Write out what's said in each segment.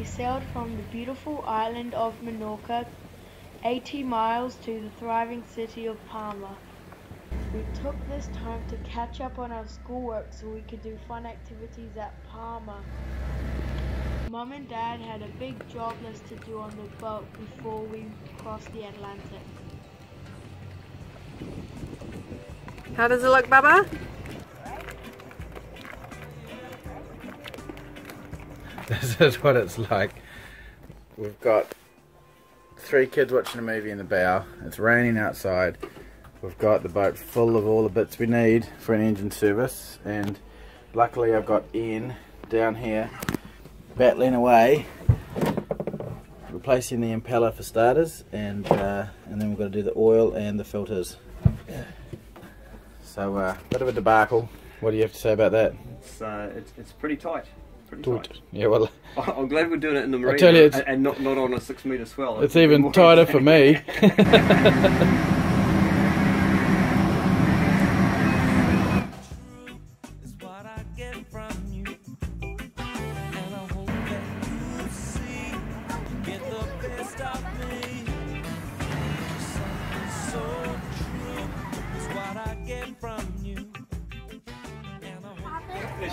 we sailed from the beautiful island of Menorca 80 miles to the thriving city of Palma. We took this time to catch up on our schoolwork so we could do fun activities at Palma. Mum and Dad had a big job list to do on the boat before we crossed the Atlantic. How does it look, Baba? This is what it's like. We've got three kids watching a movie in the bow. It's raining outside. We've got the boat full of all the bits we need for an engine service and luckily I've got Ian down here battling away replacing the impeller for starters and uh, and then we've got to do the oil and the filters. So a uh, bit of a debacle. What do you have to say about that? It's, uh, it's, it's pretty tight. Pretty tight. Yeah, well, I'm glad we're doing it in the marina tell you, and, and not, not on a six metre swell. it's even tighter for me.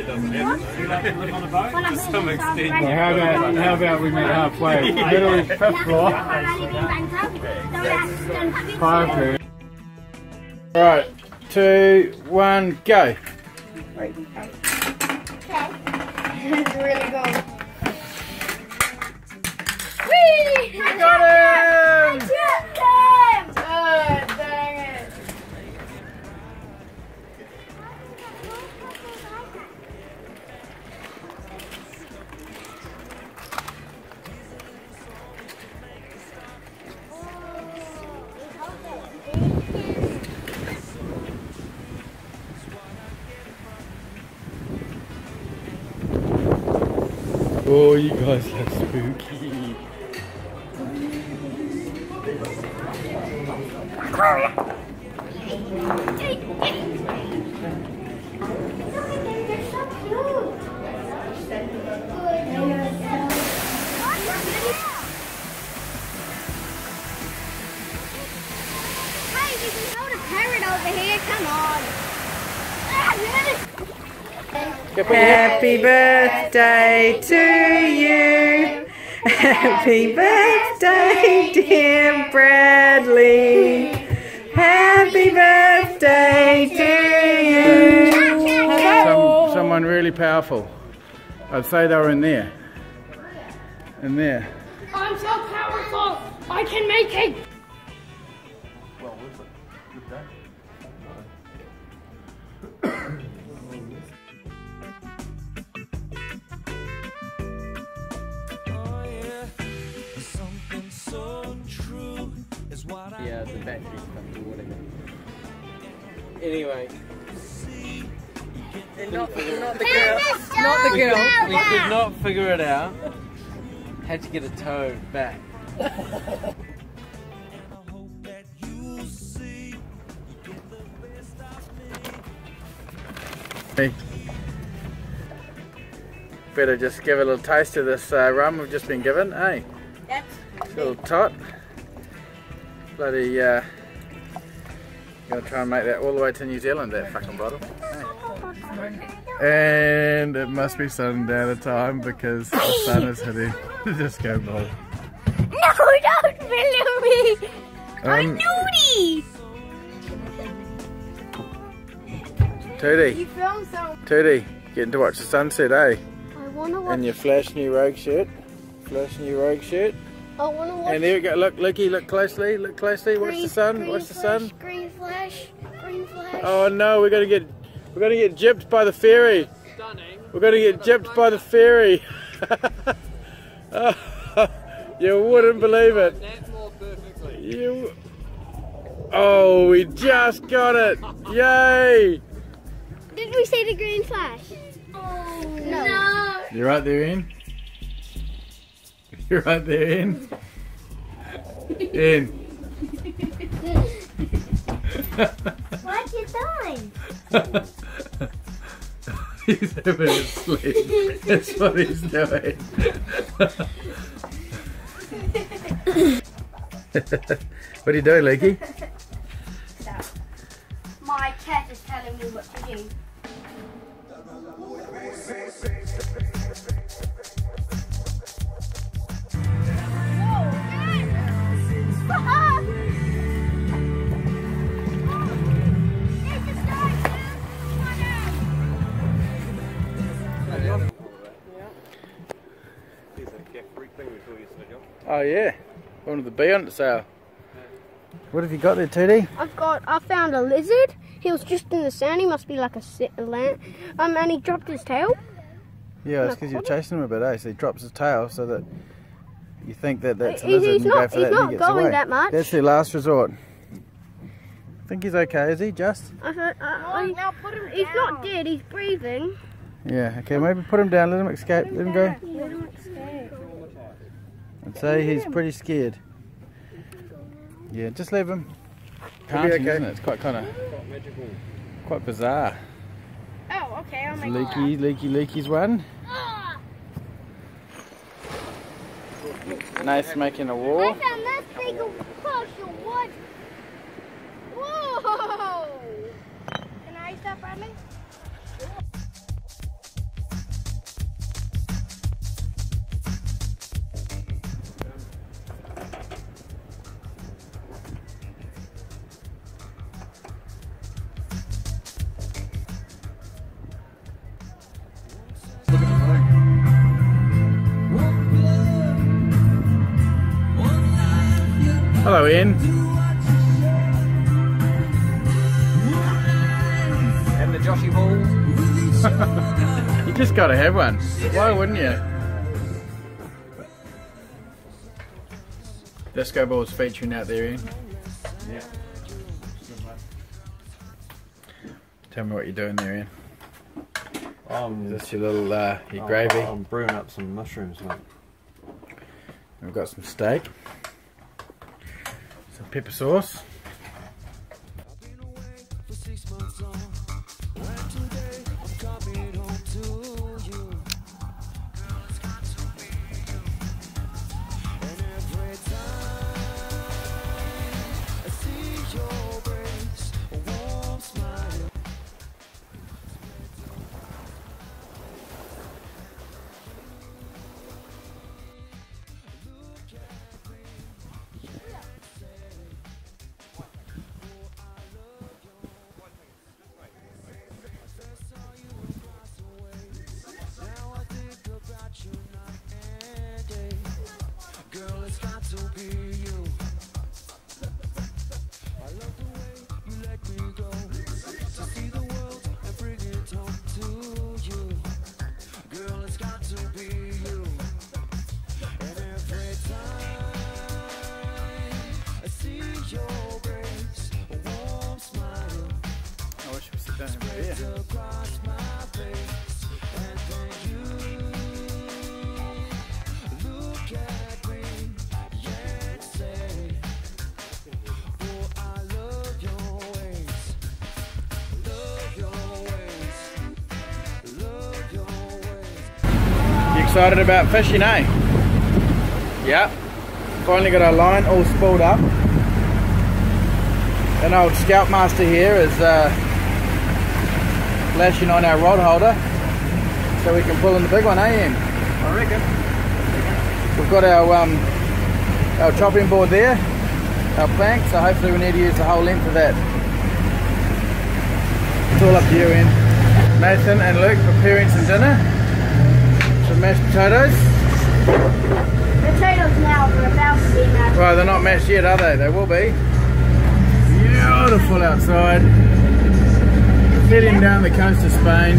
I hope To some extent. how about how about we meet halfway? Literally fifth floor. Five there. Alright, two, one, go. It's really good. Got him! Oh, you guys look spooky. Hey, you can hold a parrot over here. Come on. Ah, Happy birthday to you. Happy birthday, dear Bradley. Happy birthday to you. Some, someone really powerful. I'd say they were in there. In there. I'm so powerful. I can make it. Oh I Yeah, the battery's fucked or whatever. Anyway. Not, not the girl. Not the girl. We could not figure it out. Had to get a tow back. and I hope that you see you get the best of me. Hey. Better just give a little taste of this uh, rum we've just been given, eh? That's It's a little tot. Bloody, uh, gonna try and make that all the way to New Zealand, that fucking bottle. And it must be sundown time because the sun is hitting the disco ball. No, don't follow me. I'm Um, nudie. Tootie, you film so. Tootie, getting to watch the sunset, eh? I wanna watch. In your flash new rogue shirt. Flash new rogue shirt. I wanna watch. And there we go, look, looky, look closely, look closely, watch the sun, green watch the flash, sun. Green flash. Green flash. Oh no, we're gonna get we're gonna get gypped by the ferry. Stunning. We're gonna get gypped by the ferry. you wouldn't believe it. That more perfectly. You Oh, we just got it. Yay! Did we see the green flash? Oh no. You're right there, Ian. You're right there, Ian. Ian. What you doing? he's having a sleep. That's what he's doing. what are you doing, Leaky? Oh yeah, one of the bee on it sale. What have you got there, TD? I've got, I found a lizard. He was just in the sand. He must be like a, sit, a land. Um, and he dropped his tail. Yeah, it's because you're chasing him a bit, eh? So he drops his tail so that you think that that's a He- lizard he's and you not- go for he's that and not he gets going away. that much. That's their last resort. I think he's okay, is he, Just? I thought, uh, I, now put him he's not dead. He's breathing. Yeah, okay, maybe put him down, let him escape, let him go. Let him escape. And say he's pretty scared. Yeah, just leave him. He'll Can't be he, okay. isn't it? It's quite kind of, quite bizarre. Oh, okay. I'll make Leaky, leaky, leaky's one. Nice making a I wall. found this big partial wood. Whoa! Can I use that, Hello, Ian. And the Joshy balls. You just got to have one. Why wouldn't you? Disco balls featuring out there, Ian. Yeah. Tell me what you're doing there, Ian. Um, Is this your little uh, your I'm- gravy? I'm brewing up some mushrooms, mate. We've got some steak, some pepper sauce. I You excited about fishing, eh? Yeah. Finally got our line all spooled up. An old scoutmaster here is uh, lashing on our rod holder so we can pull in the big one, eh Ian? I reckon. We've got our um, our chopping board there, our plank, so hopefully we need to use the whole length of that. It's all up to you Ian. Nathan and Luke preparing some dinner. Mashed potatoes. Potatoes now are about to be mashed. Well, they're not mashed yet, are they? They will be. Beautiful outside. Heading down the coast of Spain.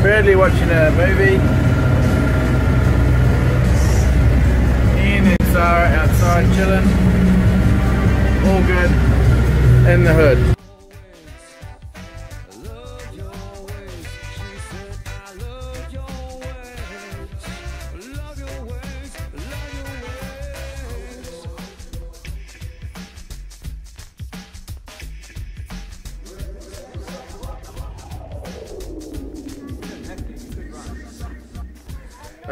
Bradley watching a movie. Ian and Sarah outside chilling. All good. In the hood.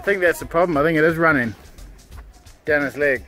Think that's the problem. I think it is running down his leg.